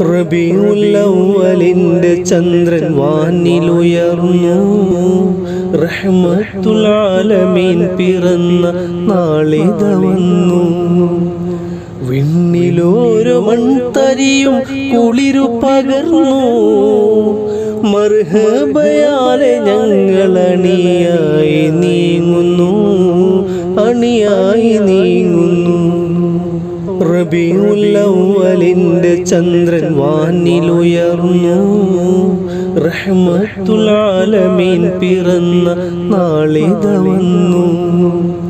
റബിയുല്ലവലിന്റെ ചന്ദ്രൻ വാനിലുയർന്നു. റഹ്മത്തുൽ ആലമീൻ പിറന്ന നാളിത വന്നു. വിണ്ണിലോരോ മൺതരിയും കുളിരു പകർന്നു. മർഹബയാലെ ഞങ്ങൾ അണിയായി നീങ്ങുന്നു. അണിയായി നീങ്ങുന്നു. റബിയുല്ലവലിന്റെ ചന്ദ്രൻ വാനിലുയർന്നു. റഹ്മത്തുൽ ആലമീൻ പിറന്ന നാളിത വന്നു.